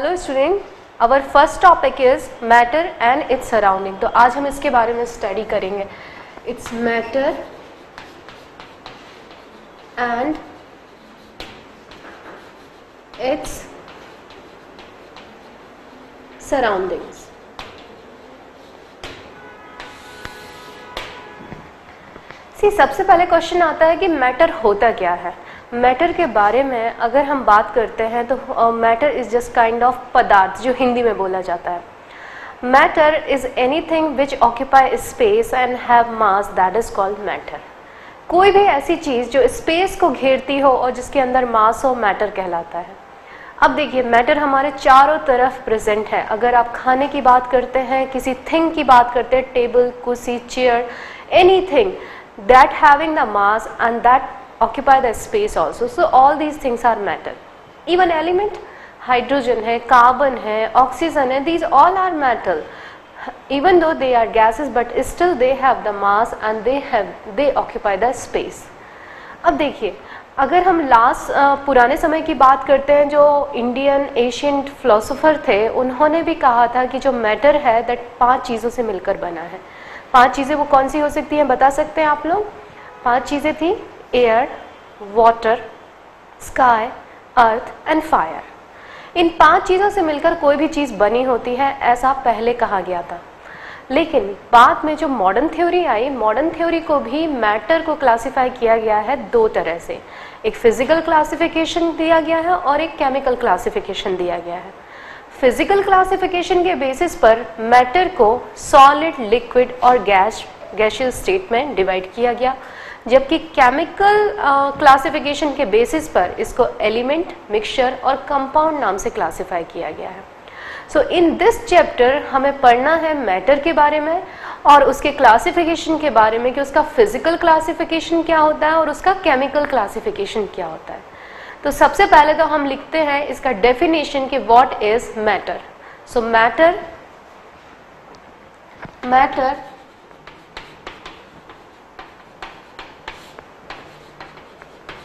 Hello student our first topic is matter and its surrounding तो आज हम इसके बारे में स्टडी करेंगे. Its matter and its surroundings see सबसे पहले क्वेश्चन आता है कि मैटर होता क्या है? मैटर के बारे में अगर हम बात करते हैं तो matter is just kind of पदार्थ, जो हिंदी में बोला जाता है। Matter is anything which occupy space and have mass that is called matter. कोई भी ऐसी चीज़ जो स्पेस को घेरती हो और जिसके अंदर मास हो, मैटर कहलाता है। अब देखिए, मैटर हमारे चारों तरफ़ प्रेजेंट है। अगर आप खाने की बात करते हैं, किसी थिंग की बात करते हैं टेबल कुर्सी chair anything that having the mass and that occupy the space also. So all these things are matter. Even element, hydrogen hai, carbon hai, oxygen hai, these all are metal. Even though they are gases but still they have the mass and they have they occupy the space. अब देखिए अगर हम last पुराने समय की बात करते हैं जो इंडियन एशियन फिलोसोफर थे उन्होंने भी कहा था कि जो मैटर है दैट पाँच चीज़ों से मिलकर बना है पाँच चीज़ें वो कौन सी हो सकती हैं बता सकते हैं आप लोग पाँच चीज़ें थी air water sky earth and fire इन पाँच चीज़ों से मिलकर कोई भी चीज़ बनी होती है, ऐसा पहले कहा गया था। लेकिन बाद में जो मॉडर्न थ्योरी आई मॉडर्न थ्योरी को भी मैटर को क्लासिफाई किया गया है दो तरह से। एक फ़िज़िकल क्लासिफिकेशन दिया गया है और एक केमिकल क्लासिफिकेशन दिया गया है। फ़िज़िकल क्लासिफिकेशन के बेसिस पर मैटर को सॉलिड लिक्विड और गैस गैशियल स्टेट में डिवाइड किया गया। जबकि केमिकल क्लासिफिकेशन के बेसिस पर इसको एलिमेंट मिक्सचर और कंपाउंड नाम से क्लासिफाई किया गया है। सो इन दिस चैप्टर हमें पढ़ना है मैटर के बारे में और उसके क्लासिफिकेशन के बारे में कि उसका फ़िज़िकल क्लासिफिकेशन क्या होता है और उसका केमिकल क्लासिफिकेशन क्या होता है। तो सबसे पहले तो हम लिखते हैं इसका डेफिनेशन कि what is matter so matter matter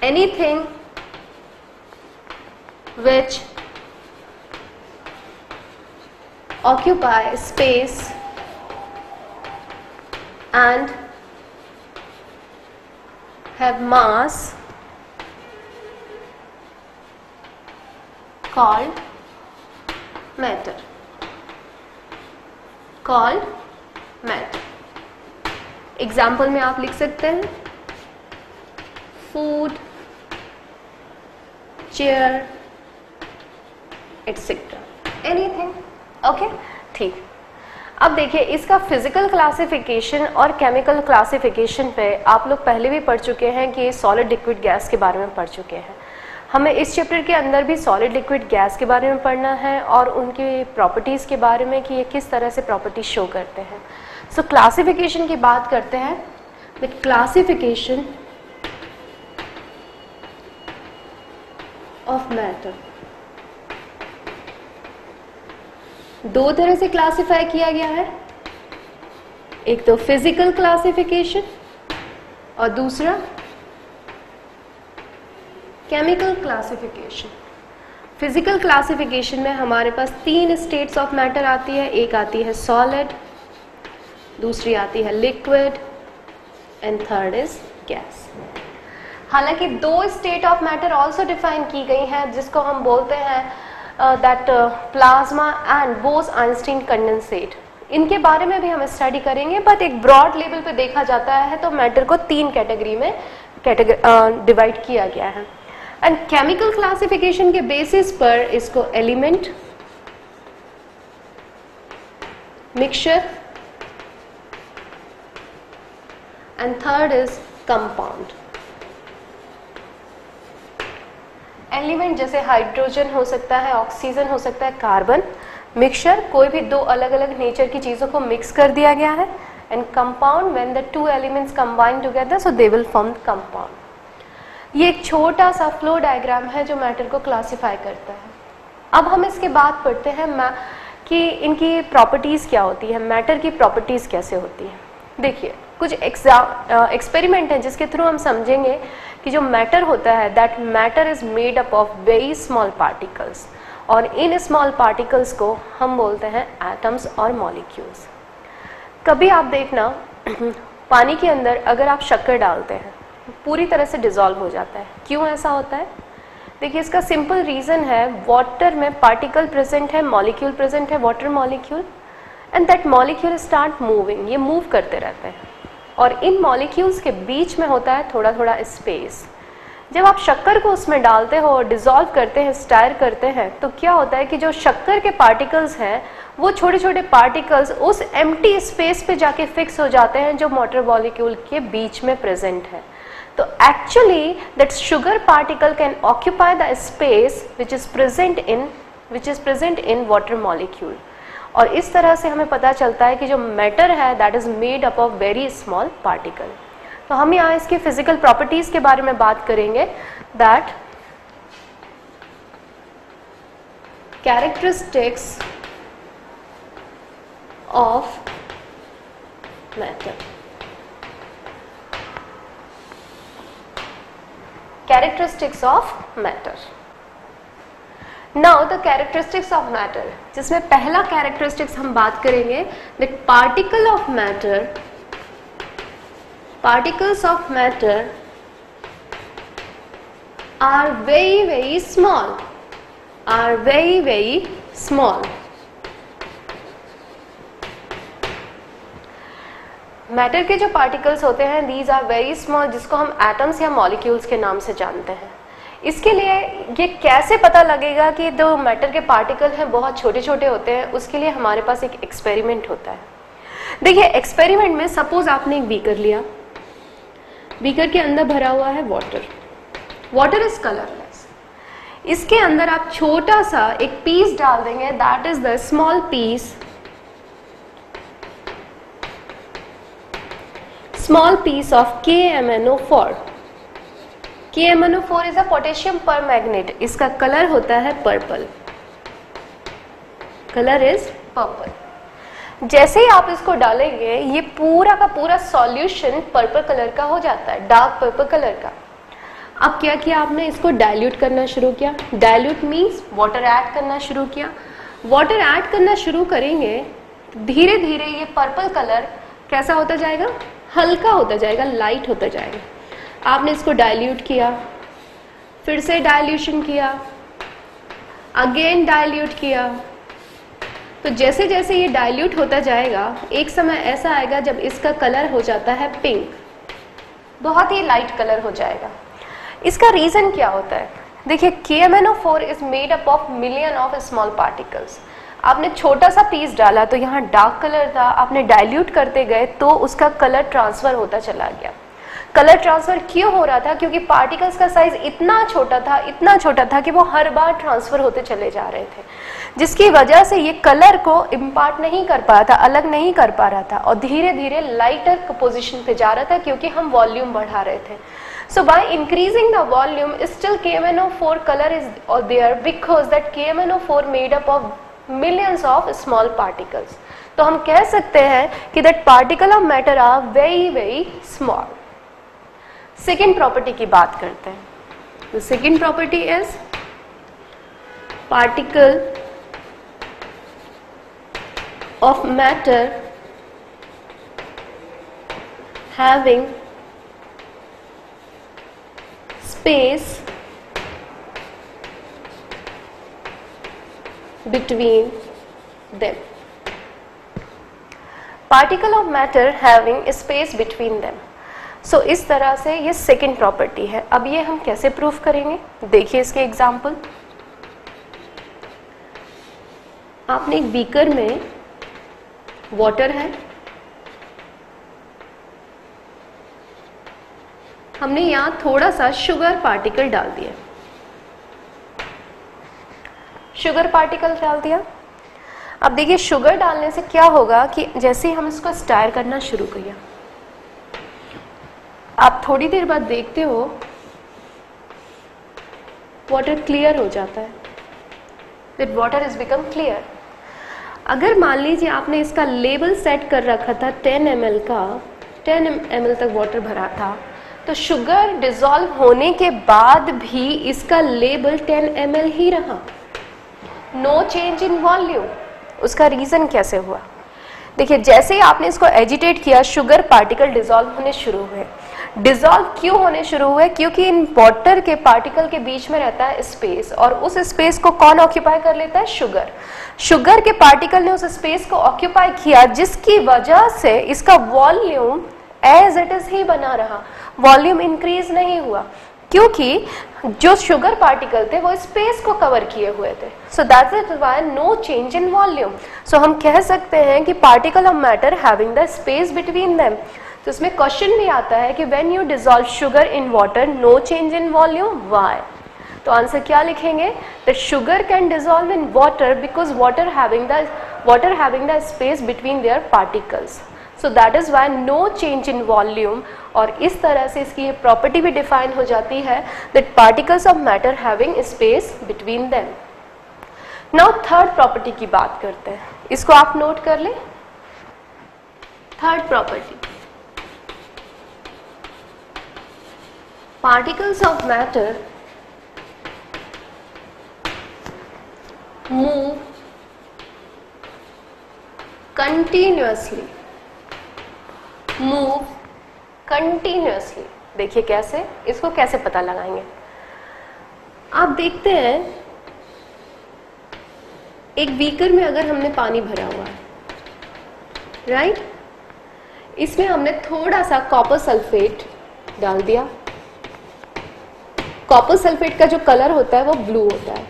anything which occupy space and have mass called matter called matter example में आप लिख सकते हैं food chair etcetera anything okay ठीक. अब देखिए इसका फ़िज़िकल क्लासिफिकेशन और केमिकल क्लासिफिकेशन पे आप लोग पहले भी पढ़ चुके हैं कि सॉलिड लिक्विड गैस के बारे में पढ़ चुके हैं. हमें इस चैप्टर के अंदर भी सॉलिड लिक्विड गैस के बारे में पढ़ना है और उनकी प्रॉपर्टीज़ के बारे में कि ये किस तरह से प्रॉपर्टी शो करते हैं. सो so, क्लासिफिकेशन की बात करते हैं. क्लासिफिकेशन ऑफ़ मैटर दो तरह से क्लासिफाई किया गया है। एक तो फ़िज़िकल क्लासिफिकेशन और दूसरा केमिकल क्लासिफिकेशन फ़िज़िकल क्लासिफिकेशन में हमारे पास तीन स्टेट्स ऑफ़ मैटर आती है। एक आती है सॉलिड दूसरी आती है liquid and third is gas हालाँकि दो state of matter also define की गई हैं जिसको हम बोलते हैं that plasma and Bose Einstein condensate इनके बारे में भी हम स्टडी करेंगे बट एक ब्रॉड लेवल पे देखा जाता है तो मैटर को तीन कैटेगरी में डिवाइड uh, किया गया है. एंड केमिकल क्लासिफिकेशन के बेसिस पर इसको element mixture and third is compound element जैसे हाइड्रोजन हो सकता है, ऑक्सीजन हो सकता है, कार्बन, मिक्सचर, कोई भी दो अलग अलग नेचर की चीज़ों को मिक्स कर दिया गया है and compound when the two elements combine together so they will form compound ये एक छोटा सा फ्लो डायग्राम है जो मैटर को क्लासिफाई करता है। अब हम इसके बाद पढ़ते हैं कि इनकी प्रॉपर्टीज़ क्या होती है मैटर की प्रॉपर्टीज़ कैसे होती है। देखिए कुछ एक्सपेरिमेंट हैं जिसके थ्रू हम समझेंगे कि जो मैटर होता है that matter is made up of very small particles और इन स्मॉल पार्टिकल्स को हम बोलते हैं एटम्स और मॉलिक्यूल्स कभी आप देखना, पानी के अंदर अगर आप शक्कर डालते हैं, पूरी तरह से डिज़ोल्व हो जाता है। क्यों ऐसा होता है? देखिए, इसका सिंपल रीज़न है वाटर में पार्टिकल प्रेजेंट है मॉलिक्यूल प्रेजेंट है water molecule and that molecule start moving ये मूव करते रहते हैं। और इन मॉलिक्यूल्स के बीच में होता है थोड़ा थोड़ा स्पेस जब आप शक्कर को उसमें डालते हो और डिज़ोल्व करते हैं स्टायर करते हैं तो क्या होता है कि जो शक्कर के पार्टिकल्स हैं, वो छोटे छोटे पार्टिकल्स उस एम स्पेस पे जाके फिक्स हो जाते हैं जो मोटर मॉलिक्यूल के बीच में प्रेजेंट है. तो actually that sugar particle can occupy the space which is present in which is present in water molecule और इस तरह से हमें पता चलता है कि जो मैटर है that is made up of very small particle तो हम यहाँ इसके फ़िज़िकल प्रॉपर्टीज़ के बारे में बात करेंगे that characteristics of matter characteristics of matter. Now the characteristics of matter जिसमें पहला कैरेक्टरिस्टिक्स हम बात करेंगे the particle of matter particles of matter are very very small are very very small matter के जो पार्टिकल्स होते हैं दीज आर वेरी स्मॉल जिसको हम एटम्स या मॉलिक्यूल्स के नाम से जानते हैं। इसके लिए ये कैसे पता लगेगा कि जो मैटर के पार्टिकल हैं बहुत छोटे छोटे होते हैं? उसके लिए हमारे पास एक एक्सपेरिमेंट होता है। देखिए एक्सपेरिमेंट में सपोज़ आपने एक बीकर लिया। बीकर के अंदर भरा हुआ है वाटर वाटर इज़ कलरलेस इसके अंदर आप छोटा सा एक पीस डाल देंगे। That is the small piece small piece of KMNO4. KMNO4 is a potassium permanganate. इसका कलर होता है पर्पल कलर इज़ पर्पल जैसे ही आप इसको डालेंगे, ये पूरा का पूरा सॉल्यूशन पर्पल कलर का हो जाता है डार्क पर्पल कलर का. अब क्या किया आपने? इसको डाइल्यूट करना शुरू किया. डाइल्यूट मीन्स वाटर ऐड करना शुरू किया. वाटर ऐड करना शुरू करेंगे धीरे धीरे ये पर्पल कलर कैसा होता जाएगा? हल्का होता जाएगा लाइट होता जाएगा. आपने इसको डाइल्यूट किया, फिर से डाइल्यूशन किया अगेन डाइल्यूट किया। तो जैसे जैसे ये डाइल्यूट होता जाएगा, एक समय ऐसा आएगा जब इसका कलर हो जाता है पिंक बहुत ही लाइट कलर हो जाएगा। इसका रीज़न क्या होता है? देखिए K M N O four is made up of million of small particles आपने छोटा सा पीस डाला तो यहाँ डार्क कलर था, आपने डाइल्यूट करते गए तो उसका कलर ट्रांसफ़र होता चला गया। कलर ट्रांसफ़र क्यों हो रहा था? क्योंकि पार्टिकल्स का साइज़ इतना छोटा था इतना छोटा था कि वो हर बार ट्रांसफ़र होते चले जा रहे थे। जिसकी वजह से ये कलर को इम्पार्ट नहीं कर पा रहा था अलग नहीं कर पा रहा था और धीरे धीरे लाइटर पोजिशन पे जा रहा था क्योंकि हम वॉल्यूम बढ़ा रहे थे। So by increasing the volume, still KMNO4 color is there because that KMNO4 made up of millions of small particles तो हम कह सकते हैं कि that particle of matter are very very small second property की बात करते हैं। तो second property is particle of matter having space between them particle of matter having space between them so so, इस तरह से ये सेकेंड प्रॉपर्टी है। अब ये हम कैसे प्रूफ करेंगे? देखिए इसके एग्ज़ाम्पल आपने एक बीकर में वाटर है। हमने यहाँ थोड़ा सा शुगर पार्टिकल डाल दिया। शुगर पार्टिकल डाल दिया। अब देखिए शुगर डालने से क्या होगा कि जैसे ही हम इसको स्टायर करना शुरू किया आप थोड़ी देर बाद देखते हो वाटर क्लियर हो जाता है। That water is become clear अगर मान लीजिए आपने इसका लेवल सेट कर रखा था 10 एम का 10 एम तक वाटर भरा था तो शुगर डिजोल्व होने के बाद भी इसका लेबल 10 एम ही रहा। नो चेंज इन वॉल्यूम उसका रीज़न कैसे हुआ? देखिए, जैसे ही आपने इसको एजिटेट किया शुगर पार्टिकल डिजोल्व होने शुरू हुए। डिजोल्व क्यों होने शुरू हुए? क्योंकि इन वाटर के पार्टिकल के बीच में रहता है स्पेस और उस स्पेस को कौन ऑक्यूपाई कर लेता है? शुगर शुगर के पार्टिकल ने उस स्पेस को ऑक्यूपाई किया जिसकी वजह से इसका वॉल्यूम एज इट इज़ ही बना रहा। वॉल्यूम इंक्रीज नहीं हुआ। क्योंकि जो शुगर पार्टिकल थे, वो स्पेस को कवर किए हुए थे। So that is why no change in volume so हम कह सकते हैं कि particle of matter having the space between them तो इसमें क्वेश्चन भी आता है कि when you dissolve sugar in water no change in volume why तो आंसर क्या लिखेंगे? The sugar can dissolve in water because water having the water having the space between their particles so that is why no change in volume और इस तरह से इसकी ये property भी डिफाइन हो जाती है that particles of matter having space between them now third property की बात करते हैं। इसको आप नोट कर लें। Third property particles of matter move continuously move continuously. देखिए कैसे? इसको कैसे पता लगाएँगे? आप देखते हैं, एक बीकर में अगर हमने पानी भरा हुआ है राइट इसमें हमने थोड़ा सा कॉपर सल्फेट डाल दिया। कॉपर सल्फेट का जो कलर होता है, वो ब्लू होता है।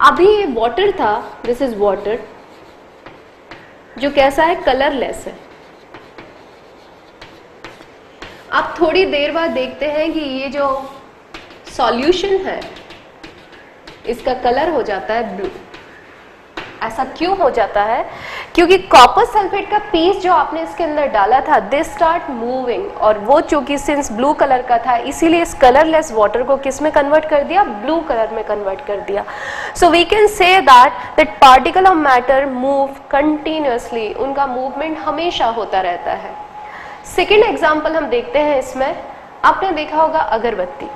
अभी ये वाटर था दिस इज़ वाटर जो कैसा है कलरलेस है। आप थोड़ी देर बाद देखते हैं कि ये जो सॉल्यूशन है, इसका कलर हो जाता है ब्लू ऐसा क्यों हो जाता है? क्योंकि कॉपर सल्फेट का पीस जो आपने इसके अंदर डाला था दिस स्टार्ट मूविंग और वो चूँकि सिंस ब्लू कलर का था, इसीलिए इस कलरलेस वाटर को किसमें कन्वर्ट कर दिया? ब्लू कलर में कन्वर्ट कर दिया। So we can say that that particle of matter move continuously उनका मूवमेंट हमेशा होता रहता है। सेकेंड एग्ज़ाम्पल हम देखते हैं इसमें। आपने देखा होगा अगरबत्ती।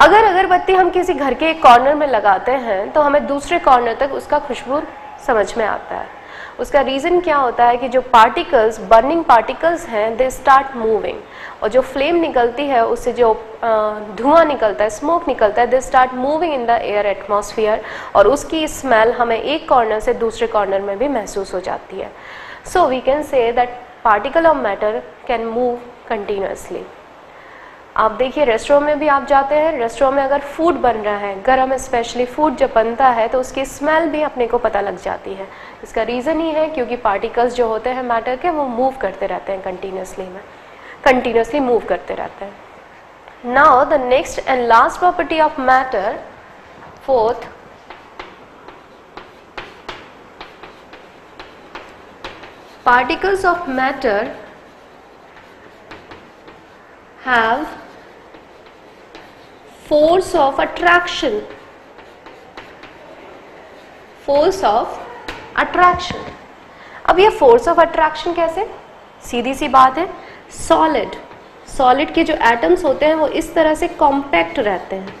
अगर अगरबत्ती हम किसी घर के एक कॉर्नर में लगाते हैं तो हमें दूसरे कॉर्नर तक उसका खुशबू समझ में आता है। उसका रीज़न क्या होता है कि जो पार्टिकल्स बर्निंग पार्टिकल्स हैं दे स्टार्ट मूविंग और जो फ्लेम निकलती है, उससे जो धुआँ निकलता है स्मोक निकलता है they start moving in the air atmosphere और उसकी स्मेल हमें एक कॉर्नर से दूसरे कॉर्नर में भी महसूस हो जाती है। So we can say that particle of matter can move continuously आप देखिए रेस्टोरेंट में भी आप जाते हैं रेस्टोरेंट में अगर फ़ूड बन रहा है, गर्म स्पेशली फ़ूड जब बनता है तो उसकी स्मेल भी अपने को पता लग जाती है। इसका रीज़न ही है क्योंकि पार्टिकल्स जो होते हैं मैटर के, वो मूव करते रहते हैं कंटिन्यूसली में। कंटिन्यूसली मूव करते रहते हैं। Now the next and last property of matter fourth particles of matter have force of attraction. Force of attraction. अब ये फोर्स ऑफ़ अट्रैक्शन कैसे? सीधी सी बात है सॉलिड सॉलिड के जो एटम्स होते हैं, वो इस तरह से कॉम्पैक्ट रहते हैं.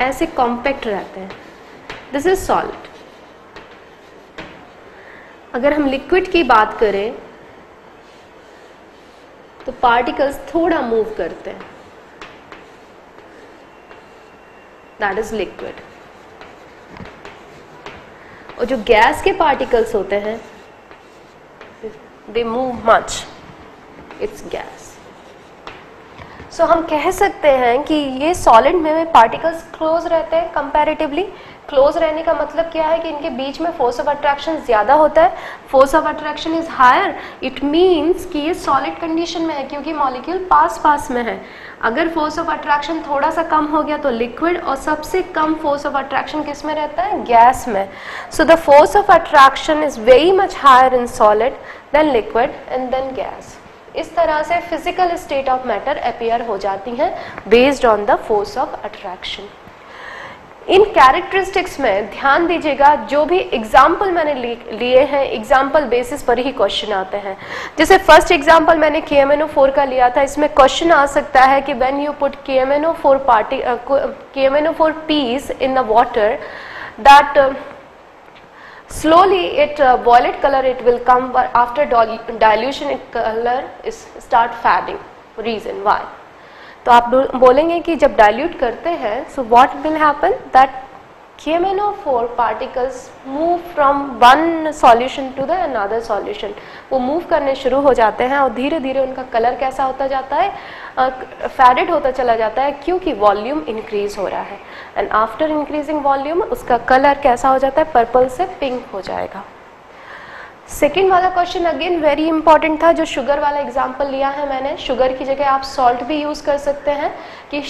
ऐसे कॉम्पैक्ट रहते हैं. दिस इज़ सॉलिड अगर हम लिक्विड की बात करें तो पार्टिकल्स थोड़ा मूव करते हैं. दैट इज़ लिक्विड और जो गैस के पार्टिकल्स होते हैं they move much its gas so so, हम कह सकते हैं कि ये सॉलिड में पार्टिकल्स क्लोज रहते हैं कंपैरेटिवली क्लोज रहने का मतलब क्या है कि इनके बीच में फोर्स ऑफ़ अट्रैक्शन ज़्यादा होता है. Force of attraction is higher it means कि ये सॉलिड कंडीशन में है क्योंकि मॉलिक्यूल पास पास में है. अगर फोर्स ऑफ़ अट्रैक्शन थोड़ा सा कम हो गया तो लिक्विड और सबसे कम फोर्स ऑफ़ अट्रैक्शन किसमें रहता है? गैस में. So the force of attraction is very much higher in solid than liquid and then gas इस तरह से physical state of matter appear हो जाती हैं based on the force of attraction in characteristics में ध्यान दीजिएगा, जो भी एग्ज़ाम्पल मैंने लिए हैं एग्ज़ाम्पल बेसिस पर ही क्वेश्चन आते हैं। जैसे फ़र्स्ट एग्ज़ाम्पल मैंने के एम एन ओ फोर का लिया था, इसमें क्वेश्चन आ सकता है कि when you put K M N O four party K M N O four piece in the water that slowly it uh, violet color it will come but after dilution it color is start fading reason why तो आप बोलेंगे कि जब dilute करते हैं so what will happen that KMNO4 particles move from one solution to the another solution. वो move करने शुरू हो जाते हैं और धीरे धीरे उनका कलर कैसा होता जाता है? फैडेड होता चला जाता है क्योंकि वॉल्यूम इंक्रीज हो रहा है। एंड आफ्टर इंक्रीजिंग वॉल्यूम उसका कलर कैसा हो जाता है? पर्पल से पिंक हो जाएगा। सेकेंड वाला क्वेश्चन अगेन वेरी इंपॉर्टेंट था जो शुगर वाला एग्ज़ाम्पल लिया है मैंने। शुगर की जगह आप सॉल्ट भी यूज़ कर सकते हैं कि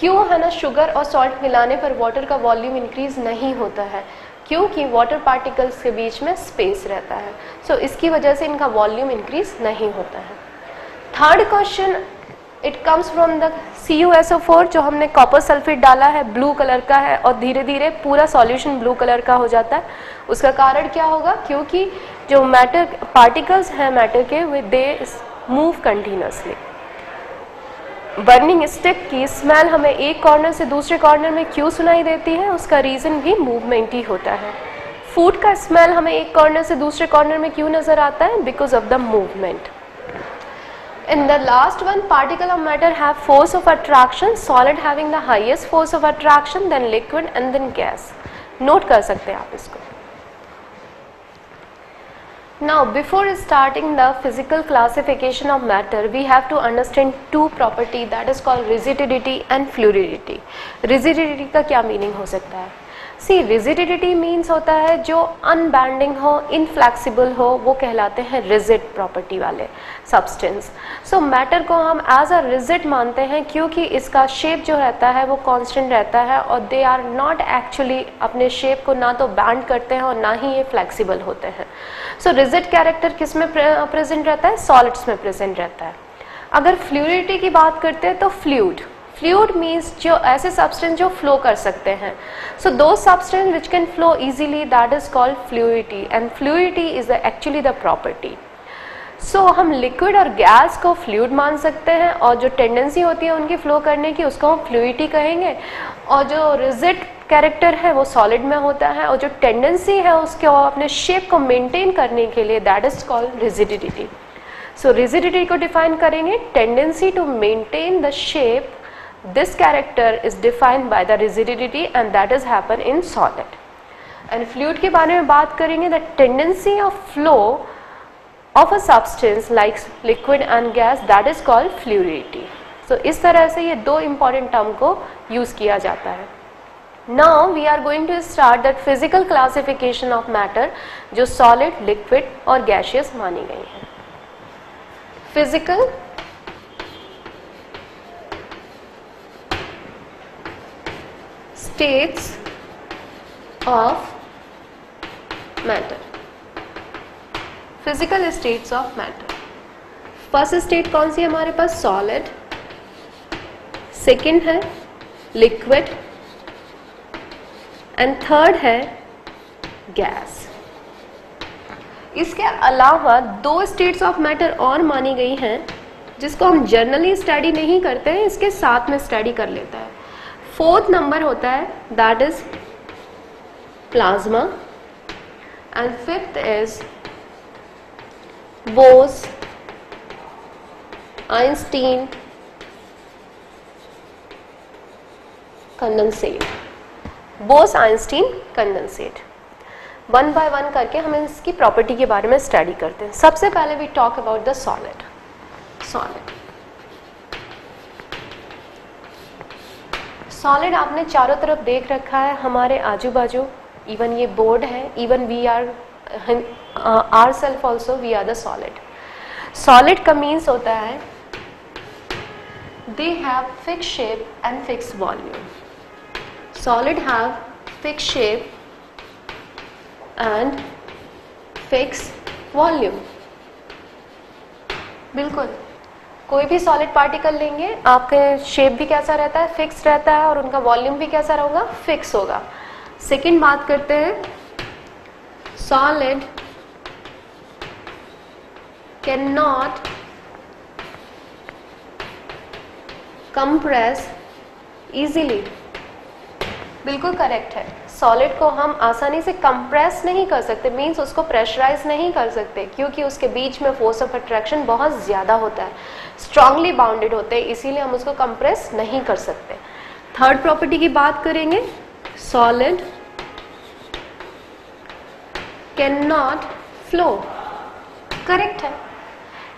क्यों है ना शुगर और सॉल्ट मिलाने पर वाटर का वॉल्यूम इंक्रीज नहीं होता है? क्योंकि वाटर पार्टिकल्स के बीच में स्पेस रहता है। सो so, इसकी वजह से इनका वॉल्यूम इंक्रीज नहीं होता है। Third question it comes from the C U S O four जो हमने कॉपर सल्फेट डाला है ब्लू कलर का है, और धीरे धीरे पूरा सॉल्यूशन ब्लू कलर का हो जाता है। उसका कारण क्या होगा? क्योंकि जो मैटर पार्टिकल्स हैं मैटर के, वे they move continuously burning stick की स्मेल हमें एक कॉर्नर से दूसरे कॉर्नर में क्यों सुनाई देती है? उसका रीज़न भी मूवमेंट ही होता है। फ़ूड का स्मेल हमें एक कॉर्नर से दूसरे कॉर्नर में क्यों नज़र आता है? Because of the movement In the last one, particle of matter have force of attraction, solid having the highest force of attraction, then liquid and then gas. Note कर सकते हैं आप इसको. Now, before starting the physical classification of matter, we have to understand two property that is called rigidity and fluidity. Rigidity का क्या meaning हो सकता है? सी रिजिडिटी मीन्स होता है जो अनबैंडिंग हो इनफ्लैक्सीबल हो, वो कहलाते हैं रिजिड प्रॉपर्टी वाले सब्सटेंस सो मैटर को हम एज अ रिजिड मानते हैं क्योंकि इसका शेप जो रहता है, वो कांस्टेंट रहता है और दे आर नॉट एक्चुअली अपने शेप को ना तो बैंड करते हैं और ना ही ये फ्लैक्सीबल होते हैं. सो रिजिड कैरेक्टर किसमें प्रेजेंट रहता है? सॉलिड्स में प्रेजेंट रहता है. अगर फ्लूडिटी की बात करते हैं तो फ्लूड फ्लूड मीन्स जो ऐसे सब्सटेंस जो फ्लो कर सकते हैं। So those substance which can flow easily that is called fluidity and fluidity is the actually the property so हम लिक्विड और गैस को फ्लूड मान सकते हैं, और जो टेंडेंसी होती है उनकी फ्लो करने की, उसको हम फ्लूइटी कहेंगे। और जो रिजिट कैरेक्टर है, वो सॉलिड में होता है, और जो टेंडेंसी है, उसके अपने शेप को मेंटेन करने के लिए that is called rigidity so rigidity को डिफाइन करेंगे tendency to maintain the shape this character is defined by the rigidity and that is happen in solid and fluid के बारे में बात करेंगे the tendency of flow of a substance like liquid and gas that is called fluidity so इस तरह से ये दो important term को use किया जाता है now we are going to start that physical classification of matter जो solid liquid और gaseous मानी गई है physical states of matter. Physical states of matter first state कौन सी हमारे पास? सॉलिड सेकंड है लिक्विड एंड थर्ड है गैस इसके अलावा दो स्टेट्स ऑफ़ मैटर और मानी गई हैं, जिसको हम जर्नली स्टडी नहीं करते हैं इसके साथ में स्टडी कर लेता है। फोर्थ नंबर होता है that is plasma and fifth is Bose Einstein condensate Bose Einstein condensate one by one करके हम इसकी प्रॉपर्टी के बारे में स्टडी करते हैं। सबसे पहले we talk about the solid solid solid आपने चारों तरफ़ देख रखा है, हमारे आजू बाजू इवन ये बोर्ड है even we are are self also we are the solid solid का मीन्स होता है they have fix shape and fix volume solid have fix shape and fix volume बिल्कुल। कोई भी सॉलिड पार्टिकल लेंगे, आपके शेप भी कैसा रहता है फिक्स रहता है और उनका वॉल्यूम भी कैसा रहेगा फिक्स होगा। सेकेंड बात करते हैं solid can not compress easily बिल्कुल करेक्ट है। सॉलिड को हम आसानी से कंप्रेस नहीं कर सकते मींस उसको प्रेशराइज नहीं कर सकते, क्योंकि उसके बीच में फोर्स ऑफ़ अट्रैक्शन बहुत ज़्यादा होता है। स्ट्रांगली बाउंडेड होते हैं, इसीलिए हम उसको कंप्रेस नहीं कर सकते। थर्ड प्रॉपर्टी की बात करेंगे। Solid can not flow correct है।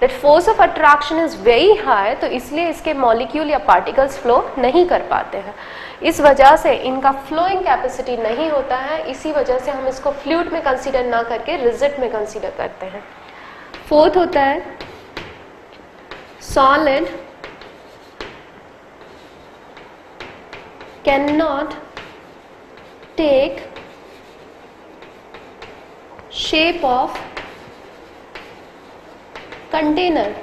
That force of attraction is very high तो इसलिए इसके मॉलिक्यूल या पार्टिकल्स फ्लो नहीं कर पाते हैं। इस वजह से इनका फ्लोइंग कैपेसिटी नहीं होता है, इसी वजह से हम इसको फ्लूड में कंसीडर ना करके रिजिट में कंसीडर करते हैं। फोर्थ होता है solid can not take shape of container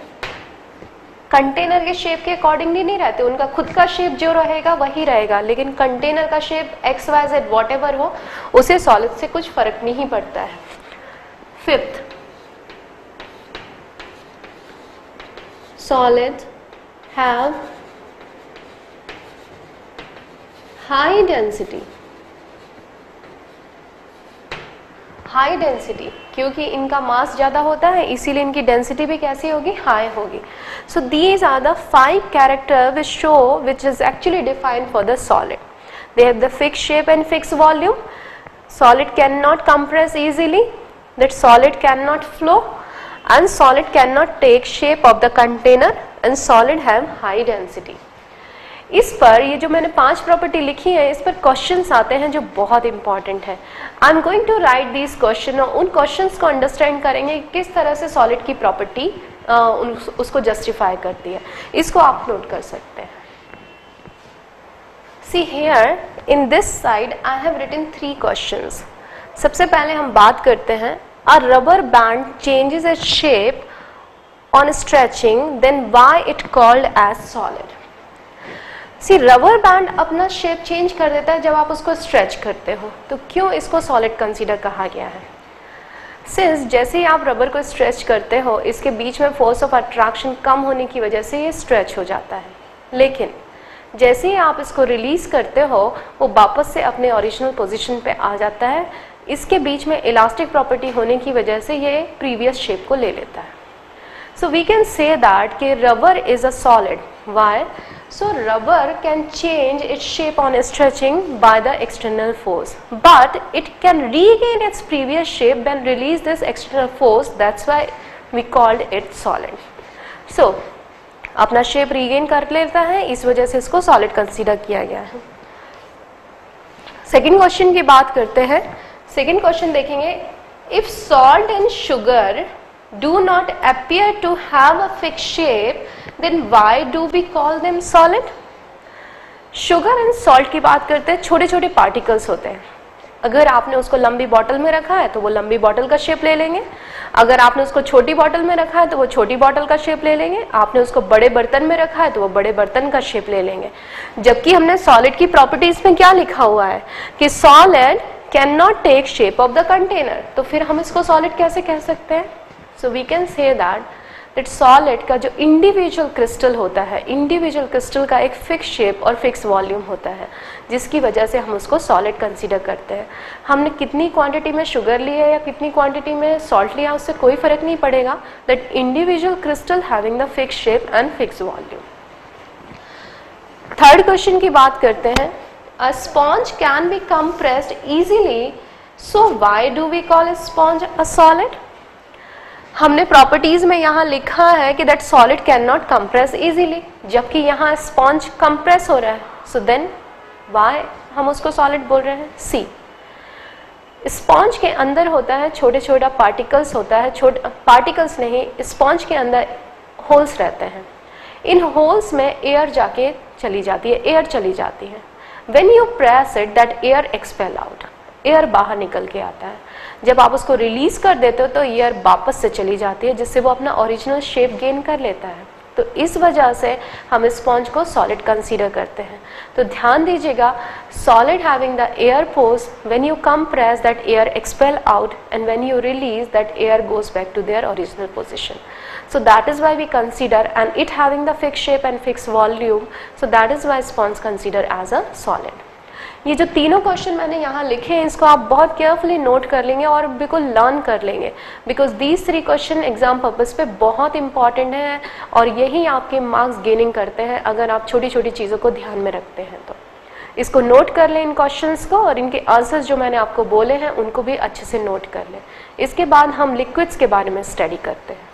container के शेप के अकॉर्डिंगली नहीं रहते। उनका खुद का शेप जो रहेगा, वही रहेगा। लेकिन कंटेनर का shape x y z what हो, उसे सॉलिड से कुछ फ़र्क नहीं पड़ता है। Fifth solid have high density high density क्योंकि इनका मास ज़्यादा होता है, इसीलिए इनकी डेंसिटी भी कैसी होगी? हाई होगी। So these are the five character which show which is actually defined for the solid they have the fix shape and fix volume solid can not compress easily that solid can not flow and solid can not take shape of the container and solid have high density इस पर, ये जो मैंने पाँच property लिखी है, इस पर क्वेश्चंस आते हैं जो बहुत इंपॉर्टेंट है। I am going to write these question और उन क्वेश्चंस को अंडरस्टैंड करेंगे किस तरह से सॉलिड की प्रॉपर्टी उसको जस्टिफाई करती है। इसको आप नोट कर सकते हैं। See here in this side I have written three question सबसे पहले हम बात करते हैं a rubber band changes it shape on stretching then why it called as solid see rubber band अपना शेप चेंज कर देता है जब आप उसको स्ट्रेच करते हो। तो क्यों इसको सॉलिड कंसीडर कहा गया है? सिंस जैसे ही आप रबर को स्ट्रेच करते हो, इसके बीच में फोर्स ऑफ़ अट्रैक्शन कम होने की वजह से ये स्ट्रेच हो जाता है। लेकिन जैसे ही आप इसको रिलीज़ करते हो, वो वापस से अपने ओरिजिनल पोजीशन पे आ जाता है। इसके बीच में इलास्टिक प्रॉपर्टी होने की वजह से ये प्रीवियस शेप को ले लेता है। So we can say that कि rubber is a solid why So rubber can change its shape on stretching by the external force but it can regain its previous shape when release this external force that's why we called it solid. So अपना shape regain कर लेता है इस वजह से इसको solid consider किया गया है सेकेंड क्वेश्चन की बात करते हैं सेकेंड क्वेश्चन देखेंगे if salt and sugar do not appear to have a fixed shape, then why do we call them solid? Sugar and salt की बात करते हैं छोटे छोटे पार्टिकल्स होते हैं। अगर आपने उसको लंबी बॉटल में रखा है तो वो लंबी बॉटल का शेप ले लेंगे। अगर आपने उसको छोटी बॉटल में रखा है तो वो छोटी बॉटल का शेप ले लेंगे। आपने उसको बड़े बर्तन में रखा है तो वो बड़े बर्तन का शेप ले लेंगे। जबकि हमने सॉलिड की प्रॉपर्टीज़ में क्या लिखा हुआ है? कि solid can not take shape of the container तो फिर हम इसको सॉलिड कैसे कह सकते हैं? So we can say that that solid का जो इंडिविजुअल क्रिस्टल होता है इंडिविजुअल क्रिस्टल का एक फिक्स शेप और फिक्स वॉल्यूम होता है, जिसकी वजह से हम उसको सॉलिड कंसीडर करते हैं। हमने कितनी क्वांटिटी में शुगर ली है या कितनी क्वांटिटी में सॉल्ट लिया, उससे कोई फ़र्क नहीं पड़ेगा। That individual crystal having the fix shape and fix volume third question की बात करते हैं। A sponge can be compressed easily, so why do we call a sponge a solid? हमने प्रॉपर्टीज़ में यहाँ लिखा है कि that solid can not compress easily जबकि यहाँ स्पॉन्ज कंप्रेस हो रहा है। सो देन वाई हम उसको सॉलिड बोल रहे हैं? सी स्पॉन्ज के अंदर होता है छोटे छोटा पार्टिकल्स होता है, छोटे पार्टिकल्स नहीं स्पॉन्ज के अंदर होल्स रहते हैं। इन होल्स में एयर जाके चली जाती है एयर चली जाती है। When you press it that air expel out air बाहर निकल के आता है। जब आप उसको रिलीज़ कर देते हो तो ईयर वापस से चली जाती है, जिससे वो अपना ओरिजिनल शेप गेन कर लेता है। तो इस वजह से हम स्पॉन्ज को सॉलिड कंसीडर करते हैं। तो ध्यान दीजिएगा solid having the air pores when you compress that air expel out and when you release that air goes back to their original position so that is why we consider, and it having the fixed shape and fixed volume, so that is why sponge consider as a solid. ये जो तीनों question मैंने यहाँ लिखे हैं, इसको आप बहुत केयरफुली नोट कर लेंगे और बिल्कुल लर्न कर लेंगे। Because these three question exam purpose पे बहुत इंपॉर्टेंट हैं और यही आपके मार्क्स गेनिंग करते हैं अगर आप छोटी छोटी चीज़ों को ध्यान में रखते हैं तो। इसको नोट कर लें इन क्वेश्चंस को और इनके आंसर्स जो मैंने आपको बोले हैं, उनको भी अच्छे से नोट कर लें। इसके बाद हम लिक्विड्स के बारे में स्टडी करते हैं।